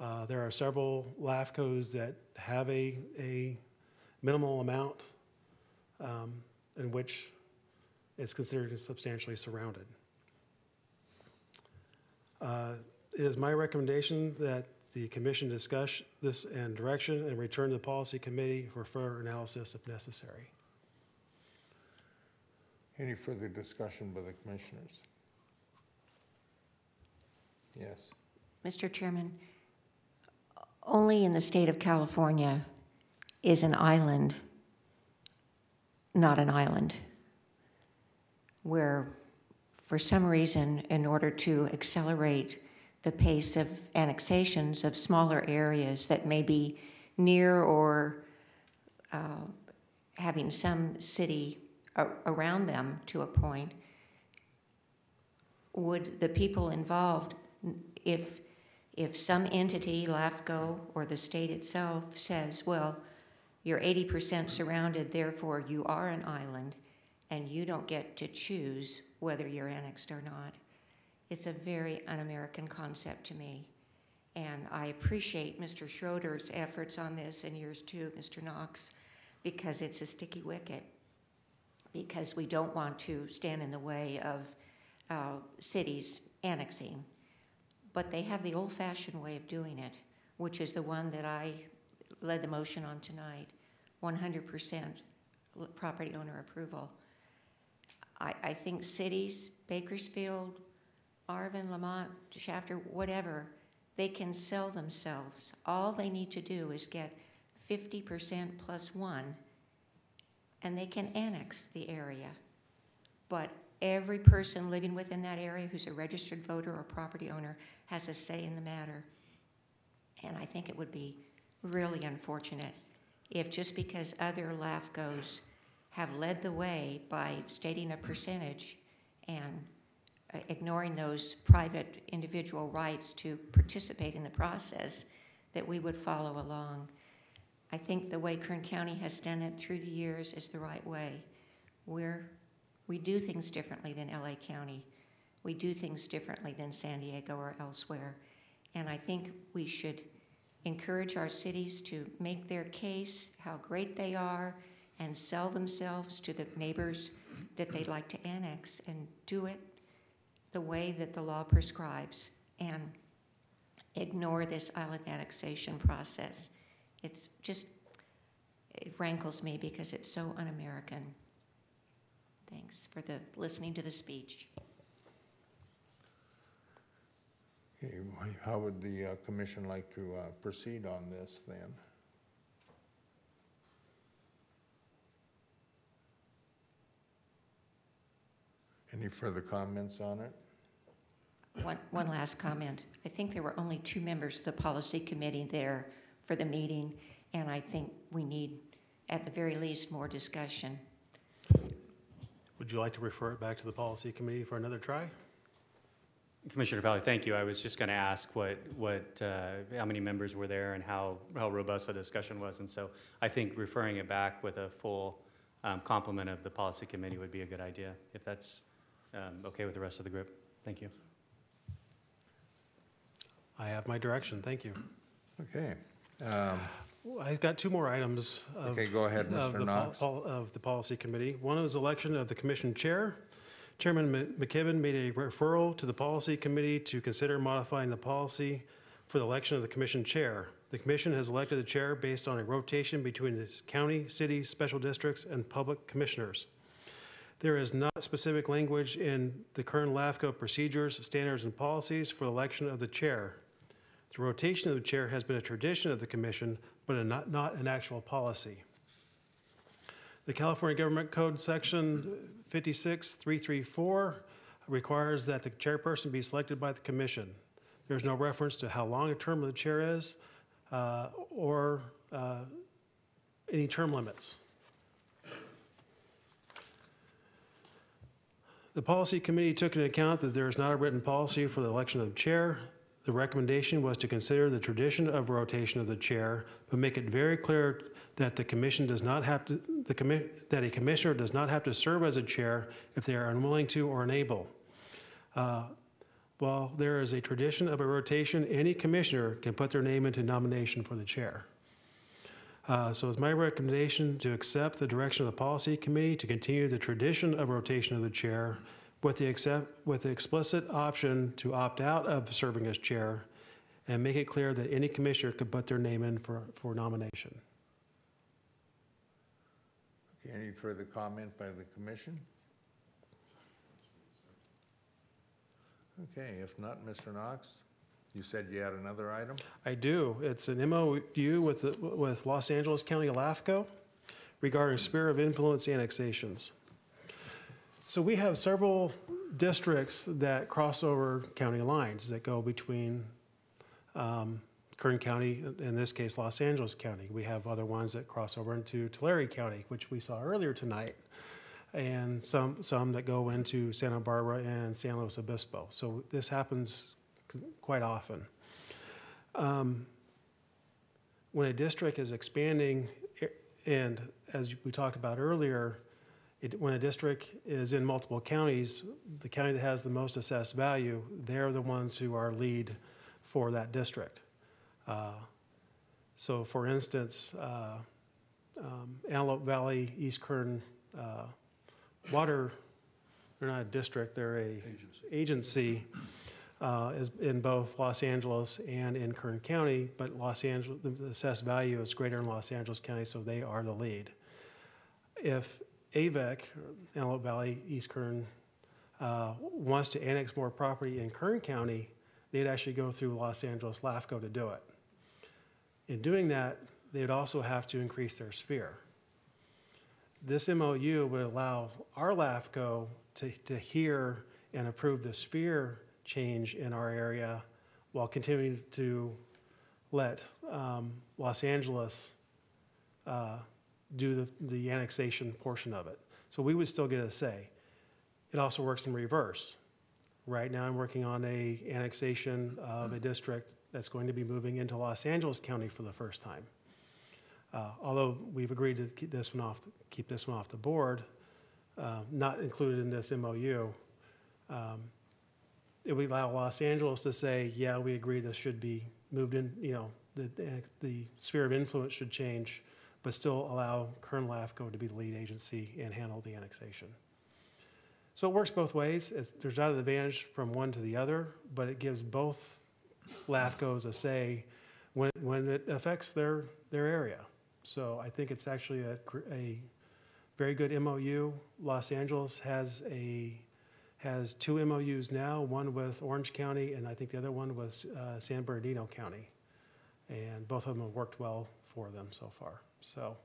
Uh, There are several LAFCOs that have a, a minimal amount um, in which it's considered substantially surrounded. Uh, It is my recommendation that the commission discuss this and direction and return to the policy committee for further analysis if necessary. Any further discussion by the commissioners? Yes. Mr. Chairman, only in the state of California is an island not an island, where for some reason, in order to accelerate the pace of annexations of smaller areas that may be near or uh, having some city around them to a point, would the people involved, if, if some entity, LAFCO or the state itself says, well, you're eighty percent surrounded, therefore you are an island, and you don't get to choose whether you're annexed or not. It's a very un-American concept to me. And I appreciate Mr. Schroeder's efforts on this and yours too, Mr. Knox, because it's a sticky wicket. Because we don't want to stand in the way of uh, cities annexing. But they have the old-fashioned way of doing it, which is the one that I led the motion on tonight, 100% property owner approval. I, I think cities, Bakersfield, Arvin, Lamont, Shafter, whatever, they can sell themselves. All they need to do is get 50% plus one, and they can annex the area. But every person living within that area who's a registered voter or property owner has a say in the matter. And I think it would be really unfortunate if just because other LAFCOs have led the way by stating a percentage and uh, ignoring those private individual rights to participate in the process, that we would follow along. I think the way Kern County has done it through the years is the right way. We're, we do things differently than LA County. We do things differently than San Diego or elsewhere. And I think we should encourage our cities to make their case, how great they are, and sell themselves to the neighbors that they'd like to annex, and do it the way that the law prescribes, and ignore this island annexation process. It's just, it rankles me because it's so un-American. Thanks for the, listening to the speech. Okay, how would the uh, commission like to uh, proceed on this then? Any further comments on it? One, one last comment. I think there were only two members of the policy committee there for the meeting, and I think we need, at the very least, more discussion. Would you like to refer it back to the policy committee for another try? Commissioner Valley, thank you. I was just going to ask what, what, uh, how many members were there and how, how robust the discussion was. And so I think referring it back with a full um, complement of the policy committee would be a good idea, if that's um, okay with the rest of the group. Thank you. I have my direction, thank you. Okay. Um, I've got two more items of. Okay, go ahead, of Mr. the pol- Knox. pol- Of the policy committee. One is election of the commission chair. Chairman M- McKibben made a referral to the policy committee to consider modifying the policy for the election of the commission chair. The commission has elected the chair based on a rotation between the county, city, special districts, and public commissioners. There is not specific language in the current LAFCO procedures, standards, and policies for the election of the chair. The rotation of the chair has been a tradition of the commission, but not, not an actual policy. The California Government Code Section 56334 requires that the chairperson be selected by the commission. There's no reference to how long a term of the chair is uh, or uh, any term limits. The policy committee took into account that there is not a written policy for the election of the chair. The recommendation was to consider the tradition of rotation of the chair, but make it very clear that the commission does not have to, the commi, that a commissioner does not have to serve as a chair if they are unwilling to or unable. Uh, While there is a tradition of a rotation, any commissioner can put their name into nomination for the chair. Uh, So it's my recommendation to accept the direction of the policy committee to continue the tradition of rotation of the chair with the accept, with the explicit option to opt out of serving as chair and make it clear that any commissioner could put their name in for, for nomination. Okay, Any further comment by the commission? Okay, if not, Mr. Knox? You said you had another item? I do. It's an MOU with, the- with Los Angeles County LAFCO regarding sphere of influence annexations. So we have several districts that cross over county lines that go between um, Kern County, in this case, Los Angeles County. We have other ones that cross over into Tulare County, which we saw earlier tonight, and some, some that go into Santa Barbara and San Luis Obispo. So this happens quite often. Um, When a district is expanding, and as we talked about earlier, it, when a district is in multiple counties, the county that has the most assessed value, they're the ones who are lead for that district. Uh, So for instance, uh, um, Antelope Valley, East Kern, uh, Water, they're not a district, they're a agency, uh, is in both Los Angeles and in Kern County, but Los Angeles, the assessed value is greater in Los Angeles County, so they are the lead. If AVEK, Antelope Valley, East Kern, uh, wants to annex more property in Kern County, they'd actually go through Los Angeles LAFCO to do it. In doing that, they'd also have to increase their sphere. This MOU would allow our LAFCO to, to hear and approve the sphere change in our area while continuing to let um, Los Angeles uh, do the, the annexation portion of it. So we would still get a say. It also works in reverse. Right now, I'm working on a annexation of a district that's going to be moving into Los Angeles County for the first time. Uh, Although we've agreed to keep this one off, keep this one off the board, uh, not included in this MOU, um, it would allow Los Angeles to say, yeah, we agree this should be moved in, you know, the, the sphere of influence should change, but still allow Kern LAFCO to be the lead agency and handle the annexation. So it works both ways. It's, there's not an advantage from one to the other, but it gives both LAFCOs a say when, when it affects their, their area. So I think it's actually a, a very good MOU. Los Angeles has a, has two MOUs now, one with Orange County, and I think the other one was uh, San Bernardino County. And both of them have worked well for them so far. So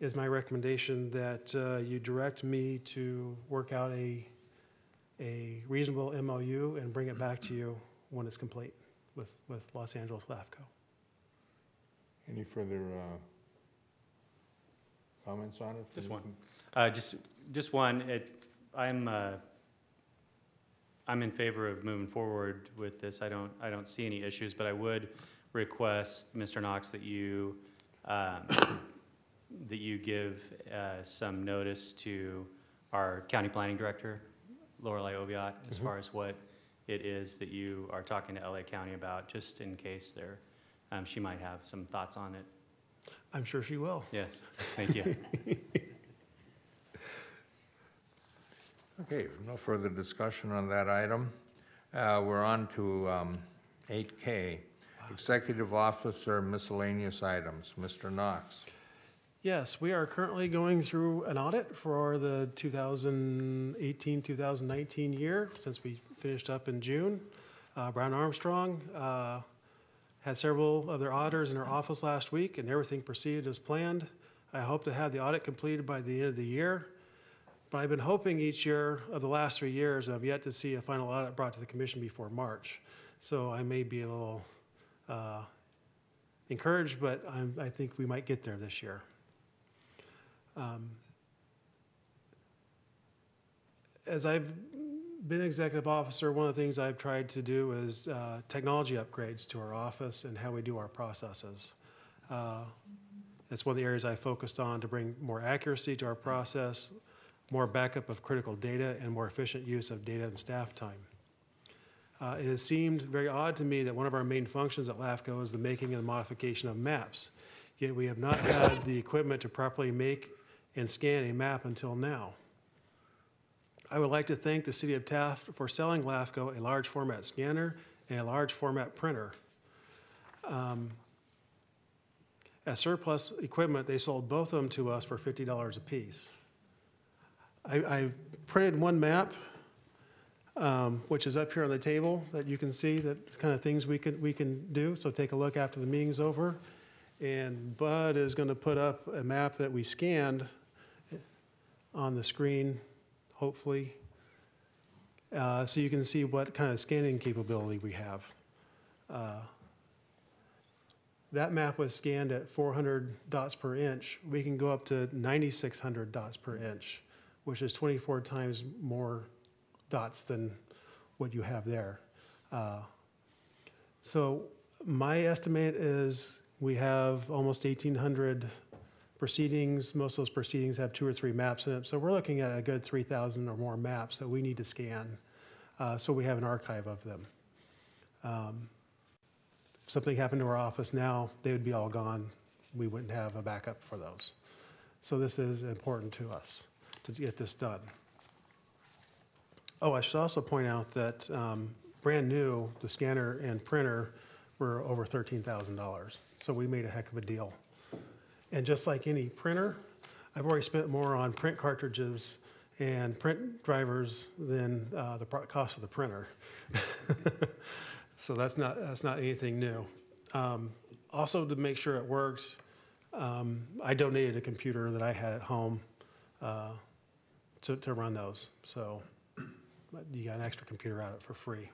is my recommendation that uh, you direct me to work out a, a reasonable MOU and bring it back to you when it's complete with, with Los Angeles LAFCO. Any further uh, comments on it? Just one. Uh, just, just one, it, I'm, uh, I'm in favor of moving forward with this. I don't, I don't see any issues, but I would request, Mr. Knox, that you, um, that you give, uh, some notice to our county planning director, Lorelei Oviatt, as far as what it is that you are talking to LA County about, just in case there, um, she might have some thoughts on it. I'm sure she will. Yes, thank you. Okay, no further discussion on that item. Uh, We're on to um, 8K, Executive Officer Miscellaneous Items. Mr. Knox. Yes, we are currently going through an audit for the 2018, 2019 year, since we finished up in June. Uh, Brown Armstrong uh, had several of their auditors in our office last week, and everything proceeded as planned. I hope to have the audit completed by the end of the year. But I've been hoping each year of the last three years, I've yet to see a final audit brought to the commission before March. So I may be a little uh, encouraged, but I'm, I think we might get there this year. Um, As I've been executive officer, one of the things I've tried to do is uh, technology upgrades to our office and how we do our processes. Uh, It's one of the areas I focused on to bring more accuracy to our process, more backup of critical data, and more efficient use of data and staff time. Uh, It has seemed very odd to me that one of our main functions at LAFCO is the making and modification of maps. Yet we have not had the equipment to properly make and scan a map until now. I would like to thank the city of Taft for selling LAFCO a large format scanner and a large format printer. Um, As surplus equipment, they sold both of them to us for fifty dollars apiece. I, I printed one map. Um, which is up here on the table that you can see that kind of things we can, we can do. So take a look after the meeting's over. And Bud is going to put up a map that we scanned on the screen, hopefully, uh, so you can see what kind of scanning capability we have. Uh, That map was scanned at 400 dots per inch. We can go up to 9,600 dots per inch, which is 24 times more dots than what you have there. Uh, So my estimate is we have almost 1,800 proceedings. Most of those proceedings have two or three maps in it. So we're looking at a good 3,000 or more maps that we need to scan. uh, So we have an archive of them. Um, If something happened to our office now, they would be all gone. We wouldn't have a backup for those. So this is important to us to get this done. Oh, I should also point out that um, brand new, the scanner and printer were over $13,000. So we made a heck of a deal. And just like any printer, I've already spent more on print cartridges and print drivers than uh, the cost of the printer. So that's not, that's not anything new. Um, Also, to make sure it works, um, I donated a computer that I had at home uh, to, to run those. So but you got an extra computer out of it for free.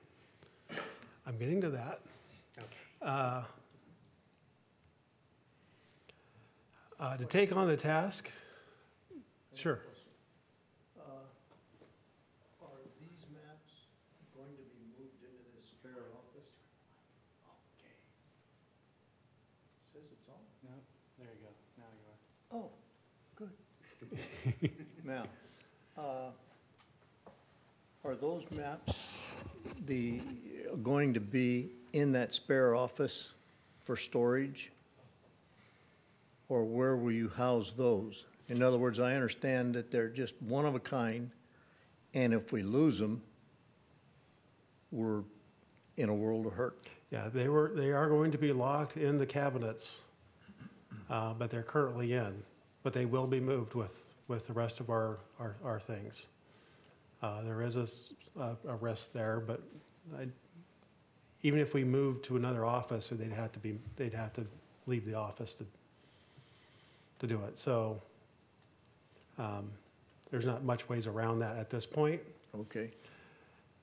I'm getting to that. Uh, uh, To take on the task, sure. Uh, Are these maps going to be moved into this spare office? Okay. Says it's on. No, there you go. Now you are. Oh, good. Now, are those maps the, going to be in that spare office for storage? Or where will you house those? In other words, I understand that they're just one of a kind, and if we lose them, we're in a world of hurt. Yeah, they were, they are going to be locked in the cabinets, uh, but they're currently in. But they will be moved with, with the rest of our, our, our things. Uh, There is a, s- a- a risk there, but I, even if we moved to another office, they'd have to be, they'd have to leave the office to, to do it. So um, there's not much ways around that at this point. Okay.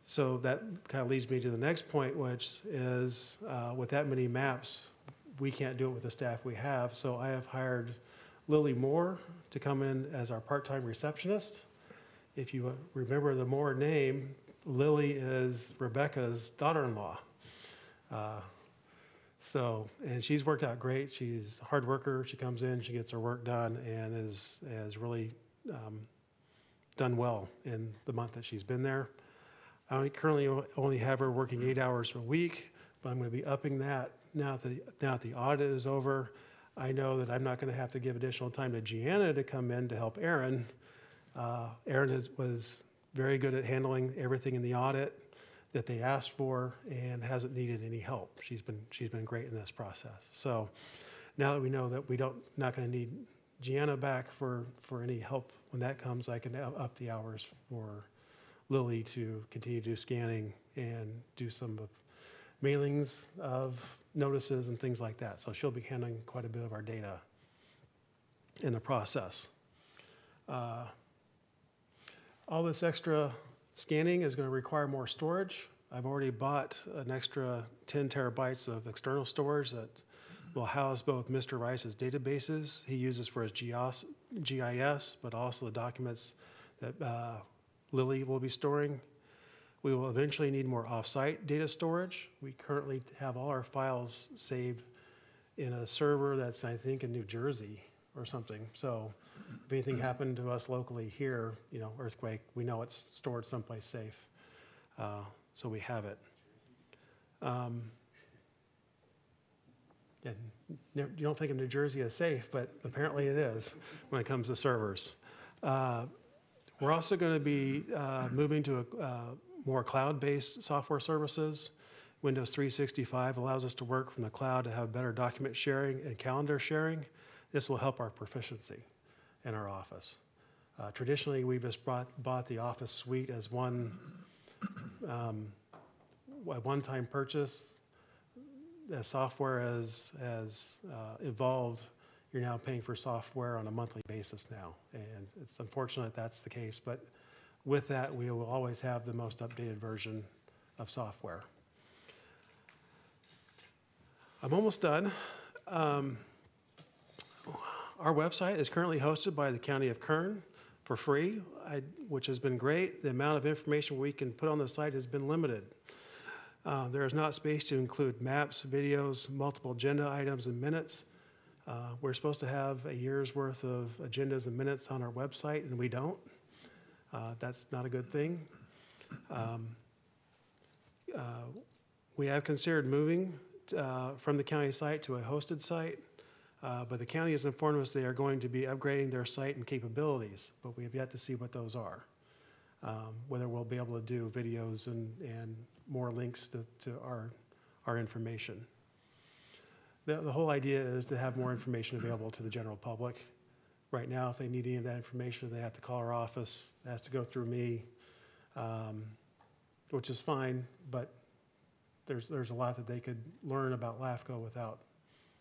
So that kind of leads me to the next point, which is uh, with that many maps, we can't do it with the staff we have. So I have hired Lily Moore to come in as our part-time receptionist. If you remember the Moore name, Lily is Rebecca's daughter-in-law. Uh, So, and she's worked out great. She's a hard worker. She comes in, she gets her work done, and is, has really um, done well in the month that she's been there. I currently only have her working eight hours a week, but I'm going to be upping that now that, the- now that the audit is over. I know that I'm not going to have to give additional time to Gianna to come in to help Aaron. Uh, Aaron is, was very good at handling everything in the audit that they asked for and hasn't needed any help. She's been, she's been great in this process. So now that we know that we don't, not going to need Gianna back for, for any help when that comes, I can up the hours for Lily to continue to do scanning and do some of mailings of notices and things like that. So she'll be handling quite a bit of our data in the process. Uh, All this extra scanning is going to require more storage. I've already bought an extra 10 terabytes of external storage that will house both Mr. Rice's databases he uses for his GIS, but also the documents that uh, Lily will be storing. We will eventually need more off-site data storage. We currently have all our files saved in a server that's, I think, in New Jersey or something. So if anything happened to us locally here, you know, earthquake, we know it's stored someplace safe. Uh, So we have it. Um, you don't think of New Jersey as safe, but apparently it is when it comes to servers. Uh, we're also going to be uh, moving to a, uh, more cloud-based software services. Windows 365 allows us to work from the cloud to have better document sharing and calendar sharing. This will help our proficiency in our office. Uh, traditionally, we've just bought, bought the Office suite as one um, a one-time purchase. As software has, has uh, evolved, you're now paying for software on a monthly basis now. And it's unfortunate that that's the case, but with that, we will always have the most updated version of software. I'm almost done. Um, Our website is currently hosted by the County of Kern for free, I- which has been great. The amount of information we can put on the site has been limited. Uh, There is not space to include maps, videos, multiple agenda items, and minutes. Uh, We're supposed to have a year's worth of agendas and minutes on our website, and we don't. Uh, That's not a good thing. Um, uh, We have considered moving uh, from the county site to a hosted site, uh, but the county has informed us they are going to be upgrading their site and capabilities, but we have yet to see what those are. Um, Whether we'll be able to do videos and, and more links to, to our, our information. The, the whole idea is to have more information available to the general public. Right now, if they need any of that information, they have to call our office, it has to go through me, um, which is fine, but there's, there's a lot that they could learn about LAFCO without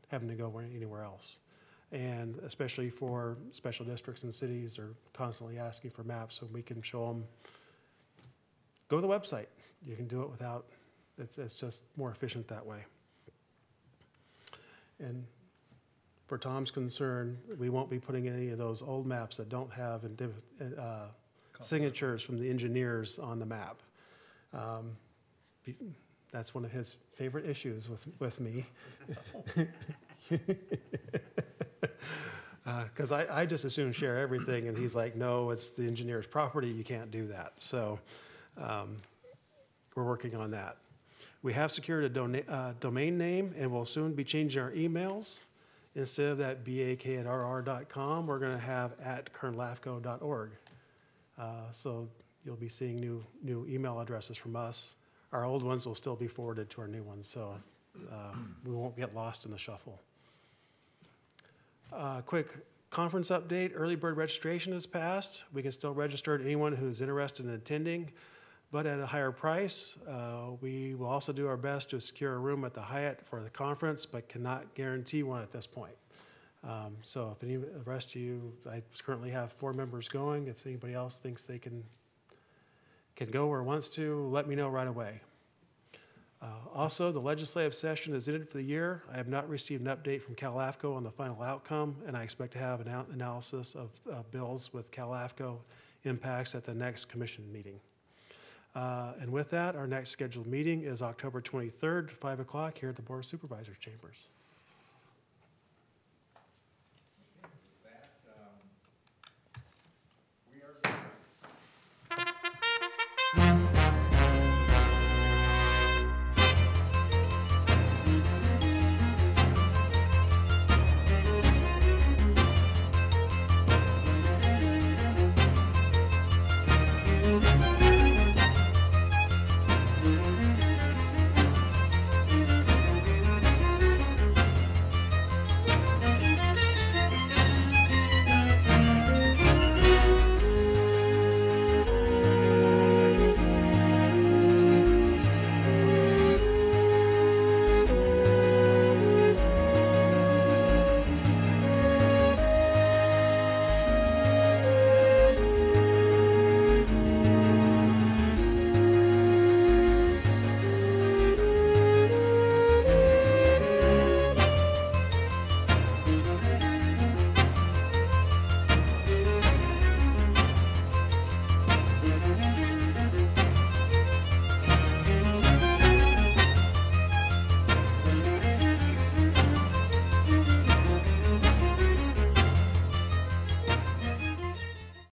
having to go anywhere else. And especially for special districts and cities are constantly asking for maps, so we can show them, go to the website. You can do it without, it's, it's just more efficient that way. And for Tom's concern, we won't be putting any of those old maps that don't have uh, signatures from the engineers on the map. Um, be- That's one of his favorite issues with, with me. Because I, I just assume share everything, and he's like, no, it's the engineer's property, you can't do that. So um, we're working on that. We have secured a dona- uh, domain name, and we'll soon be changing our emails. Instead of that bak at rr.com, we're going to have at kernlafco.org. Uh, So you'll be seeing new, new email addresses from us. Our old ones will still be forwarded to our new ones, so uh, we won't get lost in the shuffle. Uh, Quick conference update, early bird registration has passed. We can still register to anyone who's interested in attending, but at a higher price. Uh, We will also do our best to secure a room at the Hyatt for the conference, but cannot guarantee one at this point. Um, So if any of the rest of you, I currently have four members going. If anybody else thinks they can, can go where it wants to, let me know right away. Uh, Also, the legislative session is ended for the year. I have not received an update from CalAFCO on the final outcome, and I expect to have an analysis of uh, bills with CalAFCO impacts at the next commission meeting. Uh, And with that, our next scheduled meeting is October 23rd, 5 o'clock here at the Board of Supervisors chambers.